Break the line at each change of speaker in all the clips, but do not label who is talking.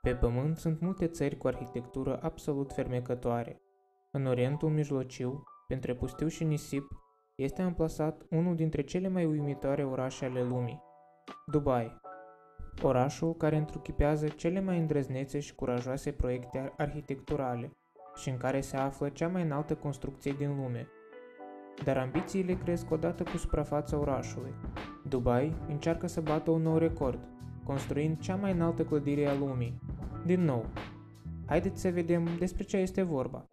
Pe pământ sunt multe țări cu arhitectură absolut fermecătoare. În Orientul Mijlociu, între pustiu și nisip, este amplasat unul dintre cele mai uimitoare orașe ale lumii, Dubai. Orașul care întruchipează cele mai îndrăznețe și curajoase proiecte arhitecturale și în care se află cea mai înaltă construcție din lume. Dar ambițiile cresc odată cu suprafața orașului. Dubai încearcă să bată un nou record, construind cea mai înaltă clădire a lumii. Din nou, haideți să vedem despre ce este vorba.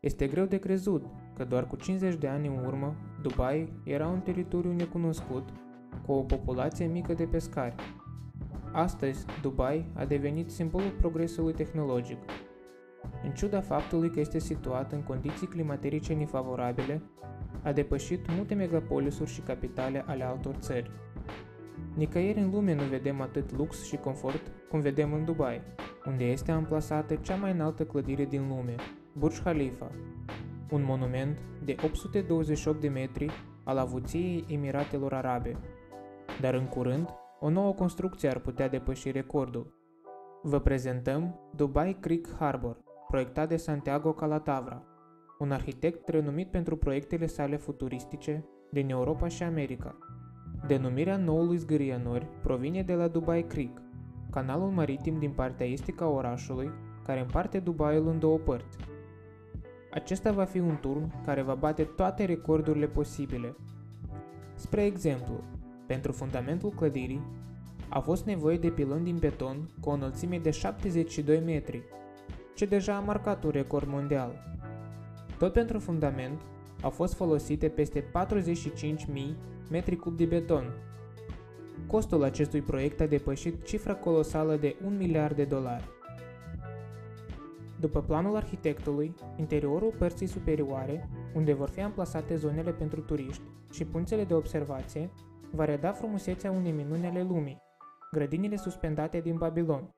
Este greu de crezut că doar cu 50 de ani în urmă, Dubai era un teritoriu necunoscut, cu o populație mică de pescari. Astăzi, Dubai a devenit simbolul progresului tehnologic. În ciuda faptului că este situat în condiții climaterice nefavorabile, a depășit multe megapolisuri și capitale ale altor țări. Nicăieri în lume nu vedem atât lux și confort cum vedem în Dubai, unde este amplasată cea mai înaltă clădire din lume, Burj Khalifa, un monument de 828 de metri al avuției Emiratelor Arabe. Dar în curând, o nouă construcție ar putea depăși recordul. Vă prezentăm Dubai Creek Harbor, proiectat de Santiago Calatavra, un arhitect renumit pentru proiectele sale futuristice din Europa și America. Denumirea noului zgârie nori provine de la Dubai Creek, canalul maritim din partea estică a orașului, care împarte Dubaiul în două părți. Acesta va fi un turn care va bate toate recordurile posibile. Spre exemplu, pentru fundamentul clădirii, a fost nevoie de piloni din beton cu o înălțime de 72 metri, ce deja a marcat un record mondial. Tot pentru fundament au fost folosite peste 45.000 metri cub de beton. Costul acestui proiect a depășit cifra colosală de 1 miliard de dolari. După planul arhitectului, interiorul părții superioare, unde vor fi amplasate zonele pentru turiști și punțele de observație, va reda frumusețea unei minuni ale lumii, grădinile suspendate din Babilon,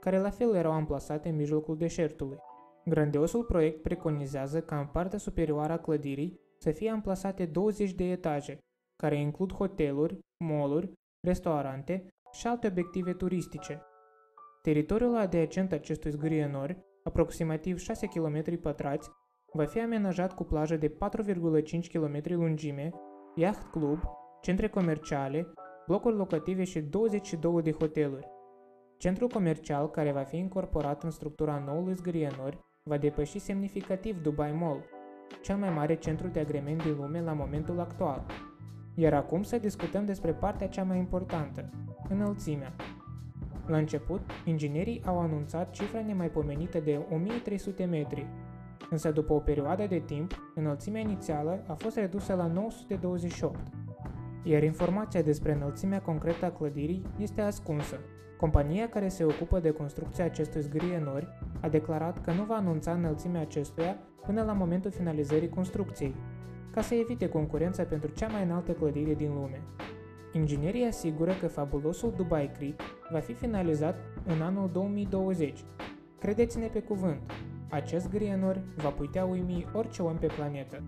care la fel erau amplasate în mijlocul deșertului. Grandiosul proiect preconizează ca în partea superioară a clădirii să fie amplasate 20 de etaje, care includ hoteluri, mall restaurante și alte obiective turistice. Teritoriul adiacent acestui zgârie nori, aproximativ 6 km pătrați, va fi amenajat cu plajă de 4,5 km lungime, yacht club, centre comerciale, blocuri locative și 22 de hoteluri. Centrul comercial care va fi incorporat în structura noului zgârie nori va depăși semnificativ Dubai Mall, cel mai mare centru de agrement din lume la momentul actual. Iar acum să discutăm despre partea cea mai importantă, înălțimea. La început, inginerii au anunțat cifra nemaipomenită de 1300 metri, însă după o perioadă de timp, înălțimea inițială a fost redusă la 928, iar informația despre înălțimea concretă a clădirii este ascunsă. Compania care se ocupă de construcția acestui zgârie nori a declarat că nu va anunța înălțimea acestuia până la momentul finalizării construcției, ca să evite concurența pentru cea mai înaltă clădire din lume. Inginerii asigură că fabulosul Dubai Creek va fi finalizat în anul 2020. Credeți-ne pe cuvânt, acest grienor va putea uimi orice om pe planetă.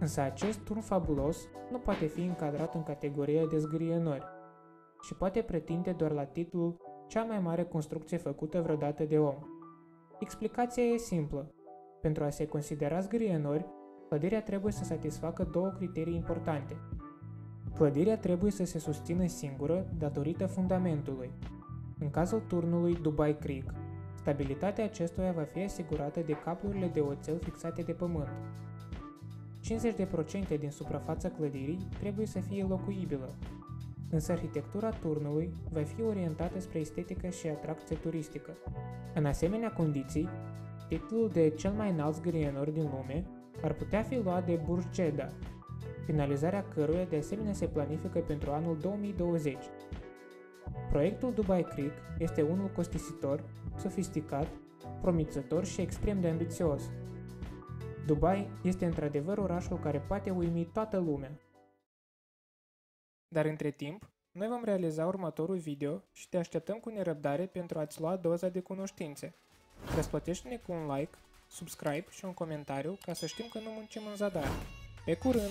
Însă acest turn fabulos nu poate fi încadrat în categoria de zgrienori și poate pretinde doar la titlul cea mai mare construcție făcută vreodată de om. Explicația e simplă. Pentru a se considera zgrienori, clădirea trebuie să satisfacă două criterii importante. Clădirea trebuie să se susțină singură datorită fundamentului. În cazul turnului Dubai Creek, stabilitatea acestuia va fi asigurată de cablurile de oțel fixate de pământ. 50% din suprafața clădirii trebuie să fie locuibilă, însă arhitectura turnului va fi orientată spre estetică și atracție turistică. În asemenea condiții, titlul de cel mai înalt zgârienor din lume ar putea fi luat de Burj Jeddah, finalizarea căruia de asemenea se planifică pentru anul 2020. Proiectul Dubai Creek este unul costisitor, sofisticat, promițător și extrem de ambițios. Dubai este într-adevăr orașul care poate uimi toată lumea. Dar între timp, noi vom realiza următorul video și te așteptăm cu nerăbdare pentru a-ți lua doza de cunoștințe. Răsplătește-ne cu un like, subscribe și un comentariu ca să știm că nu muncim în zadar. Pe curând!